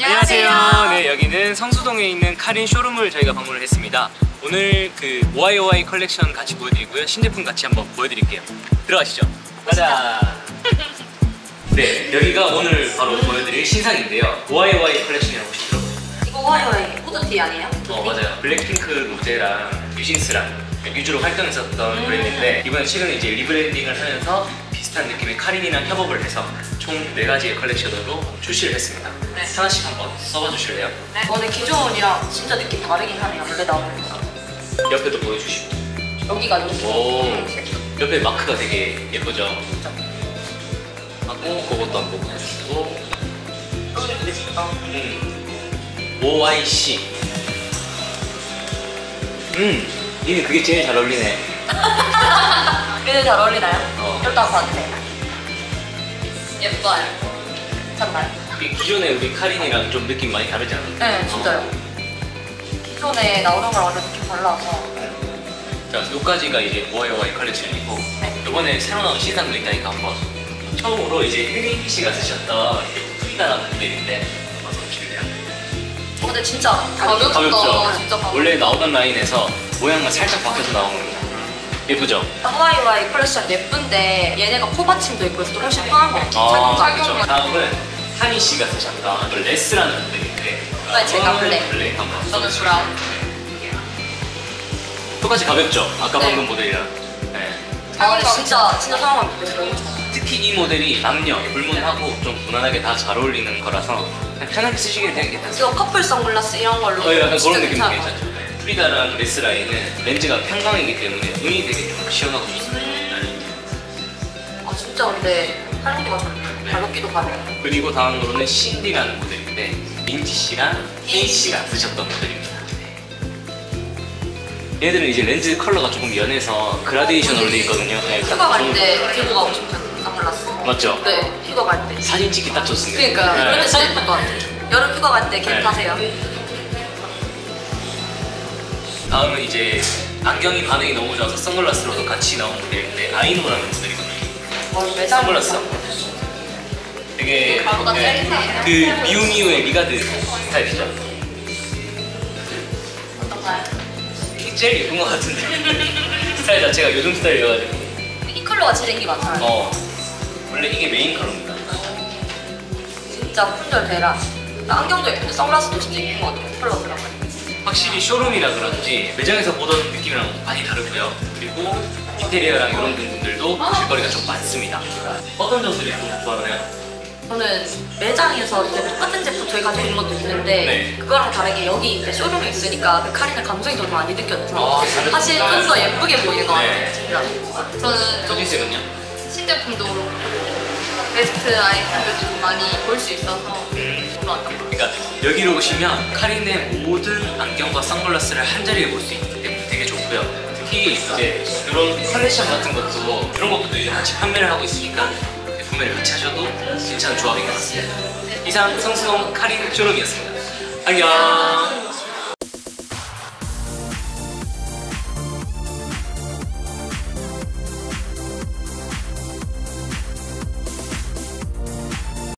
안녕하세요. 네, 여기는 성수동에 있는 카린 쇼룸을 저희가 방문을 했습니다. 오늘 그 OIOI 컬렉션 같이 보여드리고요. 신제품 같이 한번 보여드릴게요. 들어가시죠. 가자. 네, 여기가 오늘 바로 보여드릴 신상인데요. OIOI 컬렉션이라고 혹시 들어보셨나요? 이거 OIOI 후드티 아니에요? 어 맞아요. 블랙핑크 로제랑 뉴진스랑 뮤즈로 활동했었던 음. 브랜드인데 이번에 최근에 이제 rebranding을 하면서 비슷한 느낌의 카린이랑 협업을 해서 총 네 가지의 컬렉션으로 출시를 했습니다. 네. 하나씩 한번 써봐 주실래요? 네. 어, 근데 기존이랑 진짜 느낌 다르긴 하네요. 나오는 거. 옆에도 보여주시고. 여기가 좀 오. 음, 옆에 마크가 되게 예쁘죠? 하고 그것도 한번 보여주시고. 음. OIC. 음. 니는 그게 제일 잘 어울리네. 그래도 잘 어울리나요? 어. 일단 봤는데. 예뻐요. 정말. 이 기존에 우리 카린이랑 좀 느낌 많이 다르지 않아요? 네, 진짜요. 기존에 나오는 거랑 완전 좀 달라서. 자, 요까지가 이제 모아요와의 컬렉션이고 네. 이번에 새로 나온 신상도 있다니까 한번 처음으로 이제 혜린 씨가 쓰셨던 프리다라는 모델인데 어서 보실래요? 어, 근데 진짜 가볍다. 가볍죠? 진짜 가볍다. 원래 나오던 라인에서 모양만 살짝 바뀌어서 나온 겁니다 예쁘죠? OIOI 컬렉션 예쁜데 얘네가 코받침도 있고 해서 또 훨씬 편한 것 같아요. 착용감. 그렇죠. 다음은 한희 씨가 쓰셨던 그 레스라는 네, 제가 블랙. 블랙 한번 저는. 브라운. 똑같이 가볍죠? 아까 네. 방금 모델이랑 네. 아, 근데 진짜 진짜 사용감 좋겠어요. 너무 좋아. 특히 이 모델이 남녀 불문하고 좀 무난하게 다 잘 어울리는 거라서 편하게 쓰시길 되게 괜찮습니다. 이거 커플 선글라스 이런 걸로. 어, 진짜 그런 느낌도 괜찮아요. 괜찮죠. 네. 프리다랑 레스라인은 렌즈가 평광이기 때문에 눈이 되게 좀 시원하고 좋습니다. 아 진짜 근데 활용도가 좋네요. 가볍기도 가벼워. 그리고 다음으로는 신디라는 모델인데 민지 씨랑 혜인 씨가 쓰셨던 모델입니다. 얘들은 이제 렌즈 컬러가 조금 연해서 그라데이션으로 돼 있거든요. 네, 딱 휴가 갈 좋은- 때 들고 가고 싶은 선글라스. 맞죠? 네, 휴가 갈 때. 사진 찍기 딱 좋습니다. 그러니까 네. 그런데 진짜 예쁠 것 같아요. 여름 휴가 갈 때 네. 괜찮으세요? 다음은 이제 안경이 반응이 너무 좋아서 선글라스로도 같이 나온 모델인데 아이노라는 모델이거든요. 어, 선글라스 되게 네. 그 미우미우의 미가드 스타일이죠. 어떤가요? 제일 예쁜 것 같은데 스타일 자체가 요즘 스타일이어가지고 이 컬러가 제일 인기 많잖아요. 어 원래 이게 메인 컬러입니다. 진짜 품절 대란. 안경도 예쁜데 선글라스도 진짜 예쁜 것 같아요. 컬러 들어가요. 확실히 쇼룸이라 그런지 매장에서 보던 느낌이랑 많이 다르고요. 그리고 인테리어랑 이런 부분들도 볼거리가 좀 많습니다. 어떤 점들이 좀 좋아하나요? 저는 매장에서 이제 똑같은 제품 저희 가지고 있는 것도 있는데 네. 그거랑 다르게 여기 이제 쇼룸에 있으니까 그 카린의 감성이 더 많이 느껴져서 아. 사실 좀 더 예쁘게 보이는 것 네. 같아요. 저는 조진 쌤은요? 신제품도 그렇고 베스트 아이템들도 좀 많이 볼 수 있어서 것 같아요. 그러니까 여기로 오시면 카린의 모든 안경과 선글라스를 한 자리에 볼 수 있기 때문에 되게 좋고요. 특히 이제 이런 컬렉션 같은 것도 이런 것도 이제 같이 판매를 하고 있으니까 구매를 같이 하셔도 괜찮은 조합인 것 같습니다. 이상 성수동 카린 쇼룸이었습니다. 안녕.